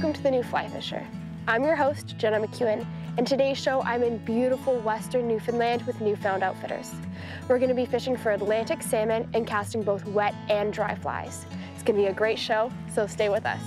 Welcome to the new Fly Fisher. I'm your host, Jenna McKeown, and today's show I'm in beautiful western Newfoundland with Newfound Outfitters. We're going to be fishing for Atlantic salmon and casting both wet and dry flies. It's going to be a great show, so stay with us.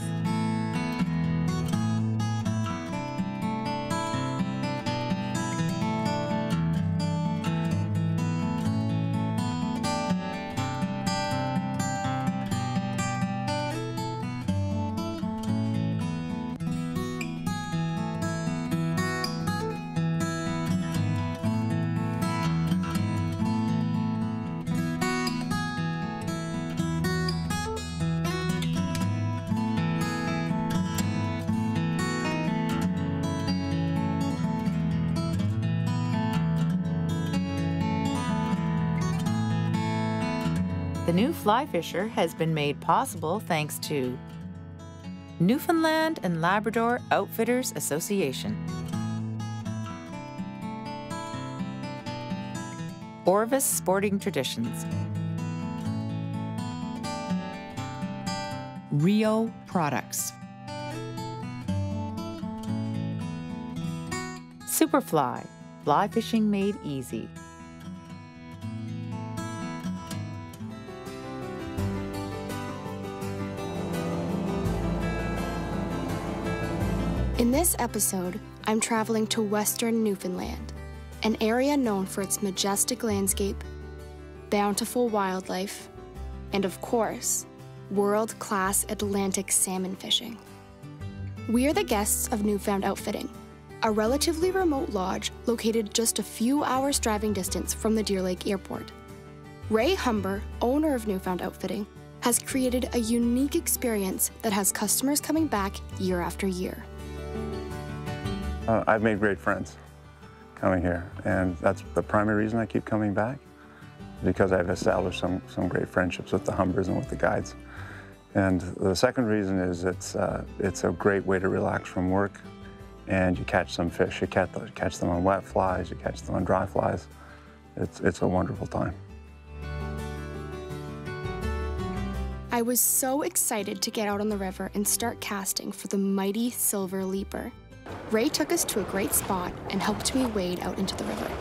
The new fly fisher has been made possible thanks to Newfoundland and Labrador Outfitters Association, Orvis Sporting Traditions, Rio Products, Superfly, fly fishing made easy. In this episode, I'm traveling to western Newfoundland, an area known for its majestic landscape, bountiful wildlife, and of course, world class Atlantic salmon fishing. We are the guests of Newfound Outfitting, a relatively remote lodge located just a few hours driving distance from the Deer Lake Airport. Ray Humber, owner of Newfound Outfitting, has created a unique experience that has customers coming back year after year. Uh, I've made great friends coming here, and that's the primary reason I keep coming back, because I've established some, some great friendships with the Humbers and with the guides. And the second reason is it's, uh, it's a great way to relax from work, and you catch some fish. You catch, catch them on wet flies, you catch them on dry flies. It's, it's a wonderful time. I was so excited to get out on the river and start casting for the mighty silver leaper. Ray took us to a great spot and helped me wade out into the river.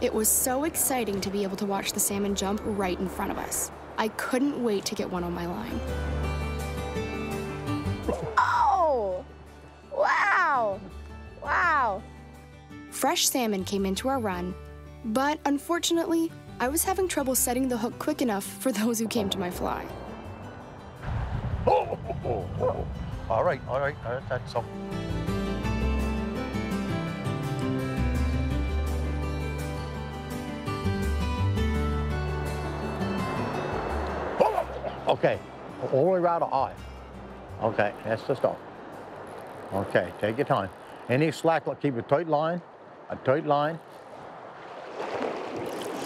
It was so exciting to be able to watch the salmon jump right in front of us. I couldn't wait to get one on my line. Oh! Wow! Wow! Fresh salmon came into our run, but unfortunately, I was having trouble setting the hook quick enough for those who came to my fly. All right, all right, all right, that's all. Okay, only route of eye. Okay, that's the start. Okay, take your time. Any slack, keep a tight line, a tight line.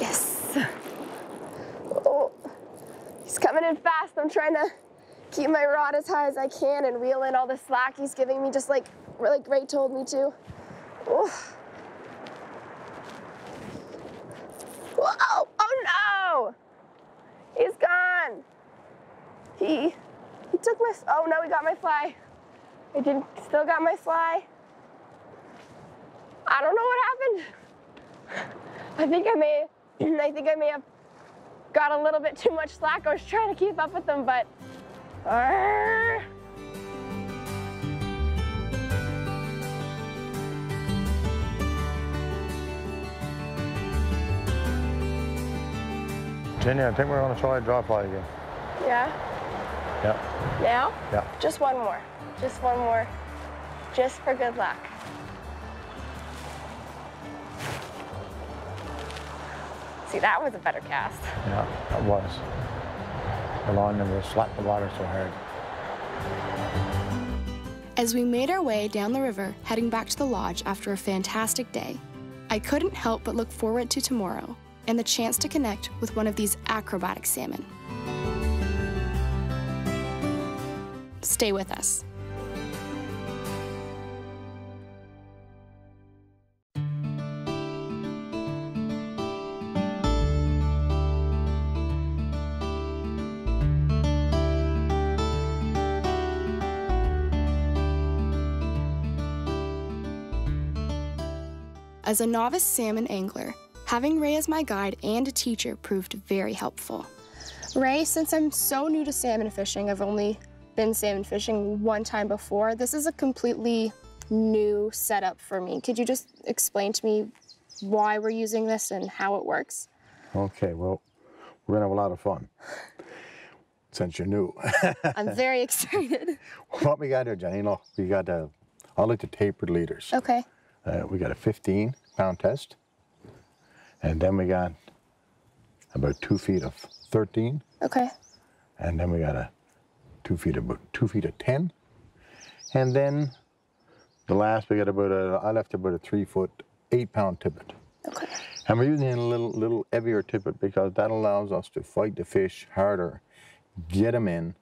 Yes. Oh, he's coming in fast. I'm trying to keep my rod as high as I can and reel in all the slack he's giving me, just like like Ray told me to. Oh. Whoa! Oh no! He's gone. He he took my. Oh no! He got my fly. I didn't. Still got my fly. I don't know what happened. I think I may. I think I may have got a little bit too much slack. I was trying to keep up with them, but. Jenny, I think we're gonna try a dry fly again. Yeah. Yeah, Now? yeah. Just one more. Just one more. Just for good luck. See, that was a better cast. Yeah, that was. The line never slapped the water so hard. As we made our way down the river, heading back to the lodge after a fantastic day, I couldn't help but look forward to tomorrow and the chance to connect with one of these acrobatic salmon. Stay with us. As a novice salmon angler, having Ray as my guide and a teacher proved very helpful. Ray, since I'm so new to salmon fishing, I've only been salmon fishing one time before. This is a completely new setup for me. Could you just explain to me why we're using this and how it works? Okay, well, we're gonna have a lot of fun since you're new. I'm very excited. what we got here, Jenny, look, we got a, I like the tapered leaders. Okay. Uh, we got a 15 pound test, and then we got about two feet of 13, Okay. and then we got a two feet of two feet of 10, and then the last we got about a I left about a three foot eight pound tippet. Okay. And we're using a little little heavier tippet because that allows us to fight the fish harder, get them in,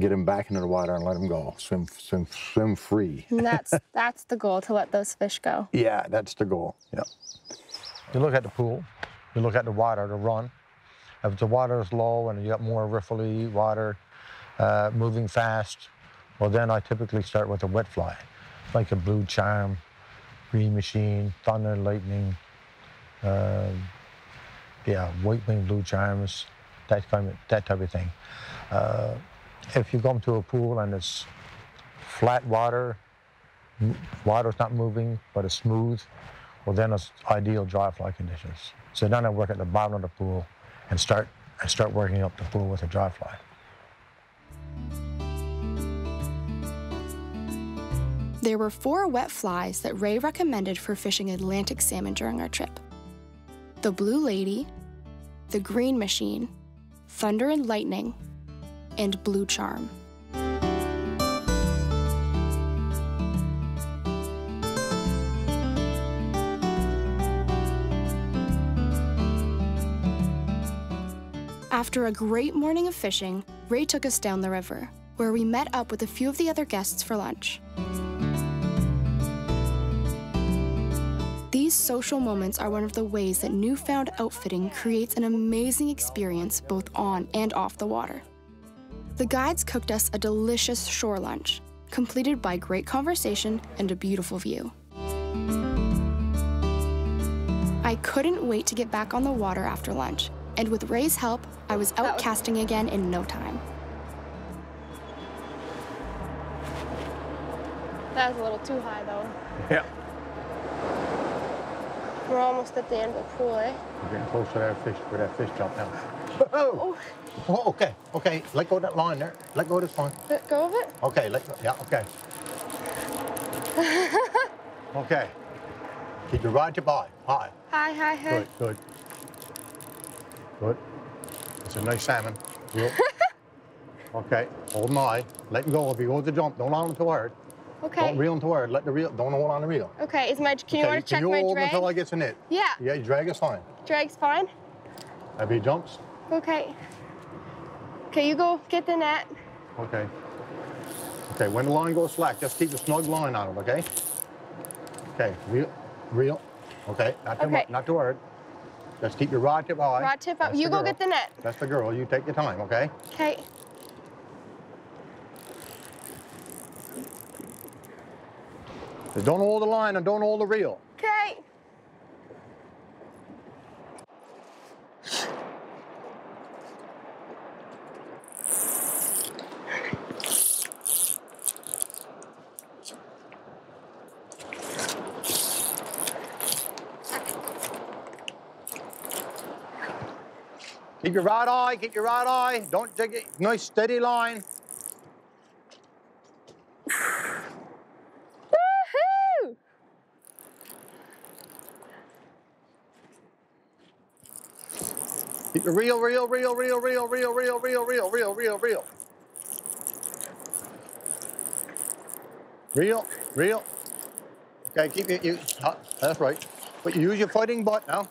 get them back into the water and let them go, swim swim swim free. And that's that's the goal to let those fish go. Yeah, that's the goal. Yeah. You look at the pool, you look at the water, the run. If the water is low and you got more riffly water uh, moving fast, well, then I typically start with a wet fly, like a blue charm, green machine, thunder, lightning, uh, yeah, white wing blue charms, that kind of that type of thing. Uh, if you come to a pool and it's flat water, water's not moving, but it's smooth, well then it's ideal dry fly conditions. So then I work at the bottom of the pool and start and start working up the pool with a dry fly. There were four wet flies that Ray recommended for fishing Atlantic salmon during our trip the Blue Lady, the Green Machine, Thunder and Lightning, and Blue Charm. After a great morning of fishing, Ray took us down the river, where we met up with a few of the other guests for lunch. These social moments are one of the ways that newfound outfitting creates an amazing experience both on and off the water. The guides cooked us a delicious shore lunch, completed by great conversation and a beautiful view. I couldn't wait to get back on the water after lunch, and with Ray's help, I was out casting again in no time. That was a little too high though. Yeah. We're almost at the end of the pool, eh? We're getting close to that fish where that fish jumped out. Oh. oh, okay, okay. Let go of that line there. Let go of this line. Let go of it. Okay, let go. Yeah, okay. okay. Keep your rod tip high. Hi. Hi, hi, hi. Good, good. Good. It's a nice salmon. Good. okay, hold high. Let him go. If he goes to jump, don't hold him too hard. Okay. Don't reel too hard. Let the reel, don't hold on the reel. Okay, is my, can you okay, want to check you my hold drag? until I get to net? Yeah, Yeah, you drag is fine. drag's fine. If he jumps, Okay. Okay, you go get the net. okay. Okay, when the line goes slack, just keep a snug line on it, okay? Okay, reel, reel. Okay, not too Okay. much, not too hard. Just keep your rod tip high. Rod tip up. That's You go girl. get the net. That's the girl. You take your time, okay? Okay. Just don't hold the line and don't hold the reel. Okay. Keep your right eye, keep your right eye. Don't take it. Nice steady line. Woohoo! Keep your reel, reel, reel, reel, reel, reel, reel, reel, reel, reel, reel, reel. Reel, reel. Okay, keep it. You, uh, that's right. But you use your fighting butt now.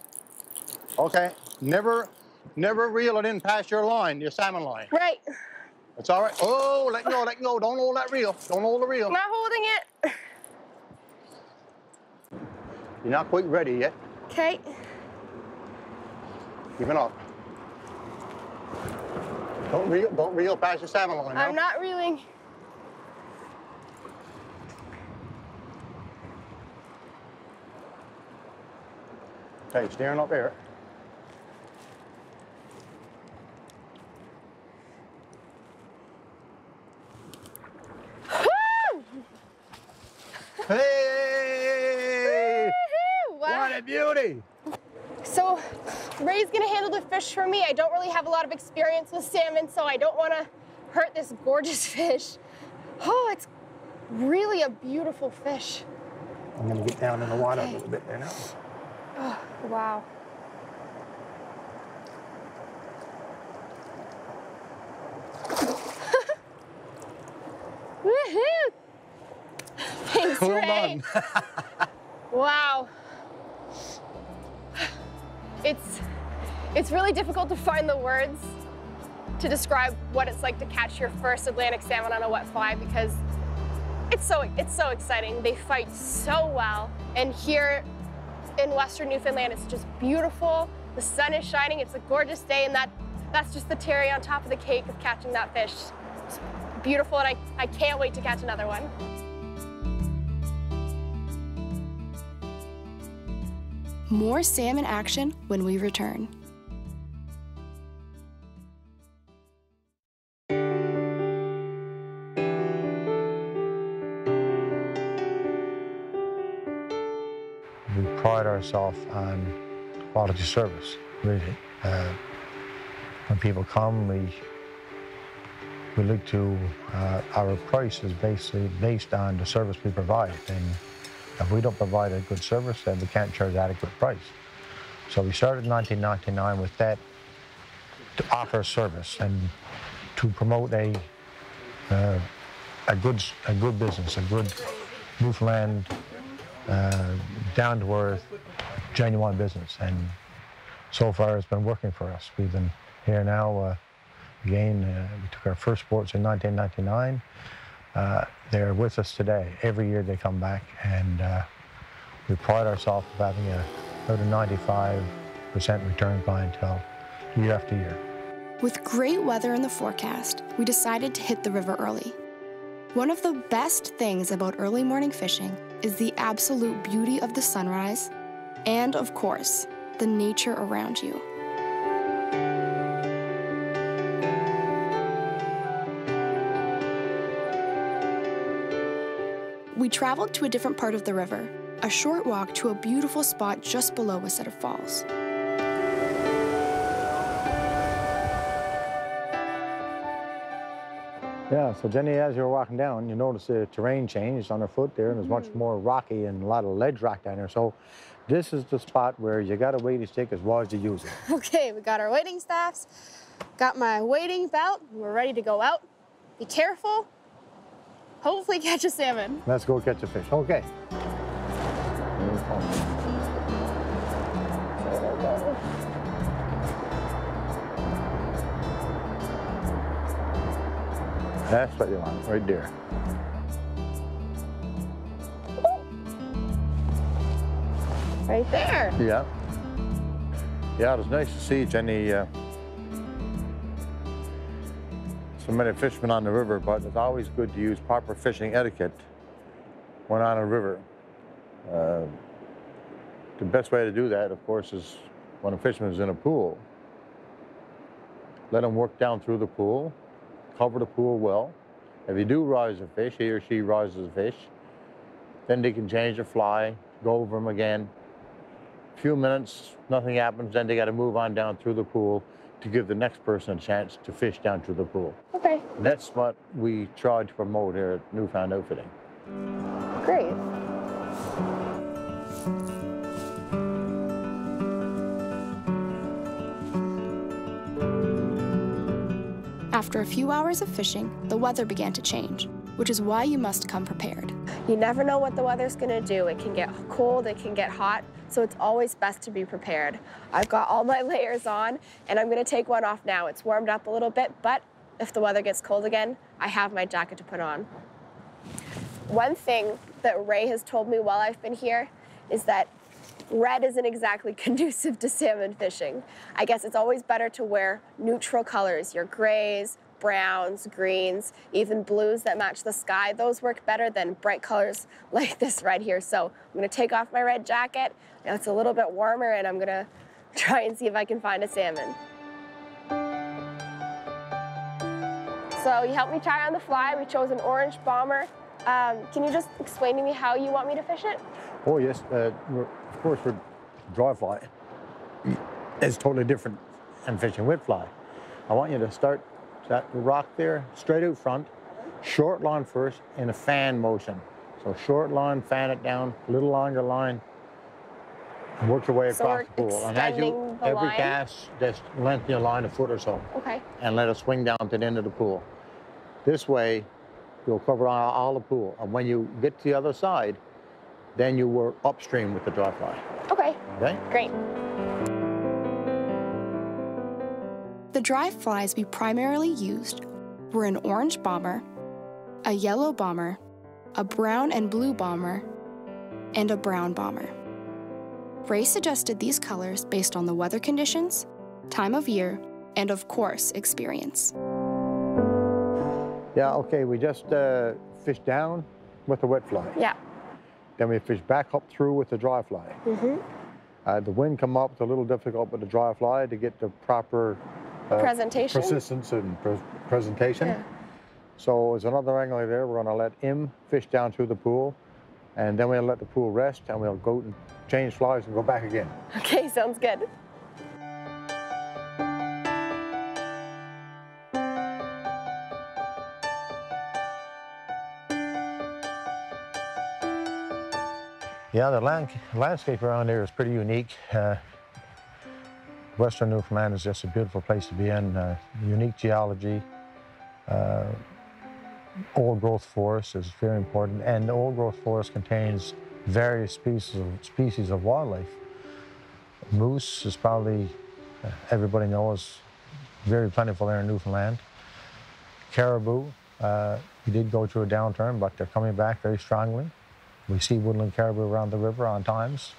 Okay. Never, never reel it in past your line, your salmon line. Right. It's all right. Oh, let go, let go. Don't hold that reel. Don't hold the reel. I'm not holding it. You're not quite ready yet. Okay. Keep it up. Don't reel, don't reel past the salmon line. I'm not reeling. Okay, staring up there. Fish for me. I don't really have a lot of experience with salmon, so I don't wanna hurt this gorgeous fish. Oh, it's really a beautiful fish. I'm gonna get down in the water a little bit there now. Oh, wow. Woohoo! Thanks, Well Ray. Wow. It's it's really difficult to find the words to describe what it's like to catch your first Atlantic salmon on a wet fly because it's so it's so exciting. They fight so well. And here in Western Newfoundland it's just beautiful. The sun is shining. It's a gorgeous day and that that's just the cherry on top of the cake of catching that fish. It's beautiful and I, I can't wait to catch another one. More salmon action when we return. On quality service, really. Uh, when people come, we we look to uh, our price is basically based on the service we provide, and if we don't provide a good service, then we can't charge adequate price. So we started in 1999 with that to offer service and to promote a uh, a good a good business, a good Newfoundland uh, down to earth, genuine business. And so far, it's been working for us. We've been here now. Uh, again, uh, we took our first sports in 1999. Uh, they're with us today. Every year they come back, and uh, we pride ourselves of having a about a 95% return clientele year after year. With great weather in the forecast, we decided to hit the river early. One of the best things about early morning fishing is the absolute beauty of the sunrise and, of course, the nature around you. We traveled to a different part of the river, a short walk to a beautiful spot just below a set of falls. Yeah, so Jenny, as you're walking down, you notice the terrain changed underfoot there, and it's much mm-hmm. more rocky and a lot of ledge rock down there. So this is the spot where you got a wading stick as well as you use it. Okay, we got our wading staffs, got my wading belt. We're ready to go out. Be careful. Hopefully catch a salmon. Let's go catch a fish. Okay. Here we come. That's what you want, right there. Right there. Yeah. Yeah, it was nice to see Jenny. Uh, so many fishermen on the river, but it's always good to use proper fishing etiquette when on a river. Uh, the best way to do that, of course, is when a fisherman is in a pool. Let him work down through the pool, cover the pool well. If you do rise a fish, he or she rises a fish, then they can change the fly, go over them again, few minutes, nothing happens, then they got to move on down through the pool to give the next person a chance to fish down through the pool. Okay, That's what we try to promote here at Newfound Outfitting. great. After a few hours of fishing, the weather began to change, which is why you must come prepared. You never know what the weather's gonna do. It can get cold, it can get hot, so it's always best to be prepared. I've got all my layers on, and I'm gonna take one off now. It's warmed up a little bit, but if the weather gets cold again, I have my jacket to put on. One thing that Ray has told me while I've been here is that red isn't exactly conducive to salmon fishing. I guess it's always better to wear neutral colors, your grays, browns, greens, even blues that match the sky. Those work better than bright colors like this right here. So I'm gonna take off my red jacket. Now it's a little bit warmer and I'm gonna try and see if I can find a salmon. So you helped me try on the fly. We chose an orange bomber. Um, can you just explain to me how you want me to fish it? Oh yes, uh, of course for dry fly, it's totally different than fishing with fly. I want you to start that rock there, straight out front, short line first in a fan motion. So short line, fan it down, a little longer line, and work your way across we're the pool. And as you, every line? cast, just lengthen your line a foot or so Okay. and let it swing down to the end of the pool. This way, you'll cover all, all the pool. And when you get to the other side, then you work upstream with the dry fly. Okay, Okay? great. The dry flies we primarily used were an orange bomber, a yellow bomber, a brown and blue bomber, and a brown bomber. Ray suggested these colors based on the weather conditions, time of year, and of course, experience. Yeah, okay, we just uh, fish down with the wet fly. Yeah. Then we fish back up through with the dry fly. Mm-hmm. Uh, the wind come up, it's a little difficult with the dry fly to get the proper Presentation. persistence and pre- presentation. Yeah. So there's another angler there. We're going to let him fish down through the pool, and then we'll let the pool rest, and we'll go and change flies and go back again. Okay, sounds good. Yeah, the land, landscape around here is pretty unique. Uh, Western Newfoundland is just a beautiful place to be in. Uh, unique geology, uh, old growth forest is very important, and the old growth forest contains various species of, species of wildlife. Moose is probably, uh, everybody knows, very plentiful there in Newfoundland. Caribou, uh, we did go through a downturn, but they're coming back very strongly. We see woodland caribou around the river on times.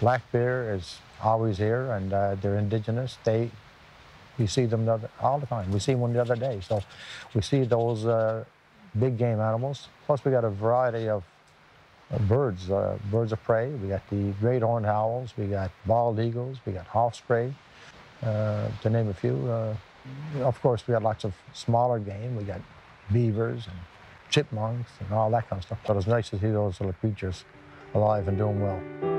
Black bear is always here, and uh, they're indigenous. They, we see them all the time. We see one the other day. So we see those uh, big game animals. Plus, we got a variety of uh, birds, birds of prey. We got the great horned owls. We got bald eagles. We got osprey, uh, to name a few. Uh, of course, we got lots of smaller game. We got beavers and chipmunks and all that kind of stuff. But it's nice to see those little creatures alive and doing well.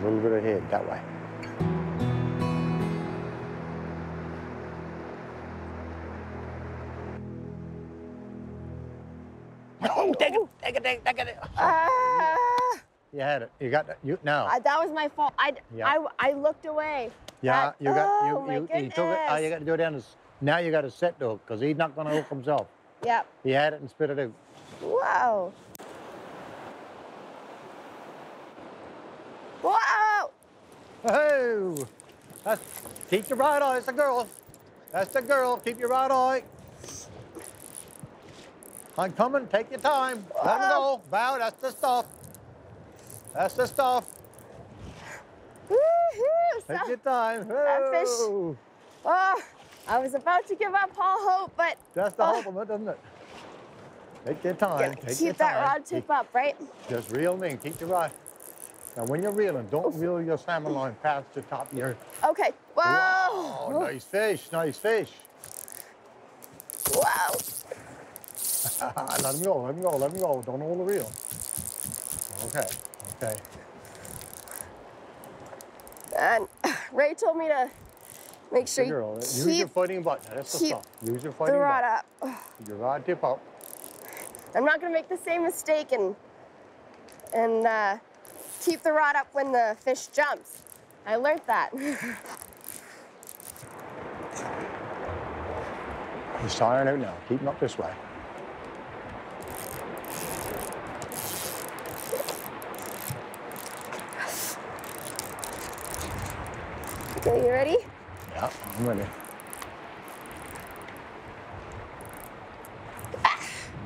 A little bit ahead that way. Oh, take it, take it, take it, take it. Ah, You had it. You got it. You now. I- that was my fault. I, Yeah. I, I looked away. yeah, that- you got oh, my you you, you took it. Oh, you got to do it down. This, now you got to set the hook because he's not going to hook himself. Yep. He had it and spit it out. Whoa. Whoa! Oh, that's, keep your right eye. It's the girl. That's the girl. Keep your right eye. I'm coming. Take your time. Let him go. Bow. That's the stuff. That's the stuff. Woohoo! Take your time. That fish- Oh, oh, I was about to give up all hope, but That's the Oh. hope of it, doesn't it? Take your time. Take your keep that rod tip up, right? Just reel me. Keep your rod. Now, when you're reeling, don't reel your salmon line past the top of your. Okay. Whoa! Oh, nice fish. Nice fish. Whoa! let him go, let him go, let him go. Don't hold the reel. Okay, okay. And Ray told me to make sure girl. you Use your keep fighting button. That's the stuff. Use your the fighting rod button. up. Your rod tip up. I'm not gonna make the same mistake and and uh, keep the rod up when the fish jumps. I learned that. He's tiring out now. Keep him up this way. Okay, you ready? Yeah, I'm ready.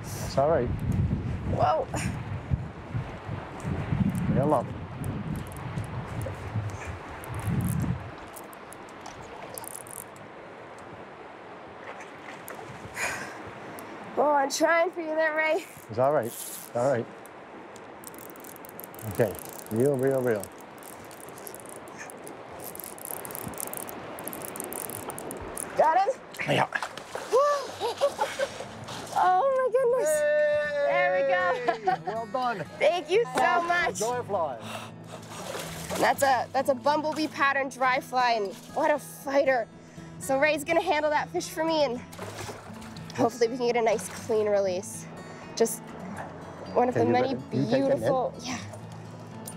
That's all right. Whoa. Get him. Trying for you there, Ray. It's all right. It's all right. Okay, real, real, real. Got him? Yeah. Oh my goodness. There we go. well done. Thank you so much. Joy fly. That's a that's a bumblebee pattern dry fly, and what a fighter. So Ray's gonna handle that fish for me, and hopefully we can get a nice clean release. Just one of Okay, the many ready? You take the net? beautiful, yeah,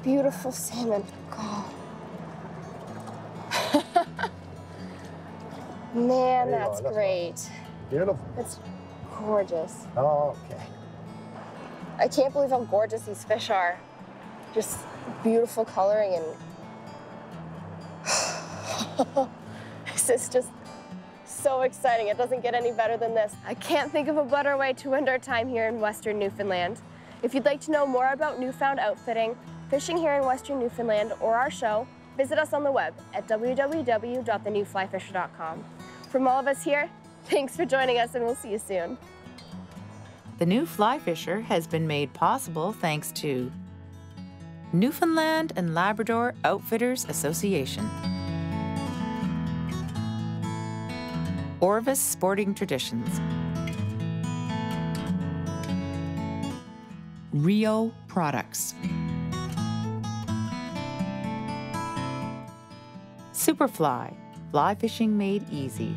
beautiful salmon. God. Man, There you go, that's that's great. Beautiful. It's gorgeous. Oh, okay. I can't believe how gorgeous these fish are. Just beautiful coloring and this is just so exciting. It doesn't get any better than this. I can't think of a better way to end our time here in Western Newfoundland. If you'd like to know more about newfound outfitting, fishing here in Western Newfoundland, or our show, visit us on the web at www.thenewflyfisher.com. From all of us here, thanks for joining us and we'll see you soon. The new fly fisher has been made possible thanks to Newfoundland and Labrador Outfitters Association, Orvis Sporting Traditions, Rio Products. Superfly, fly fishing made easy.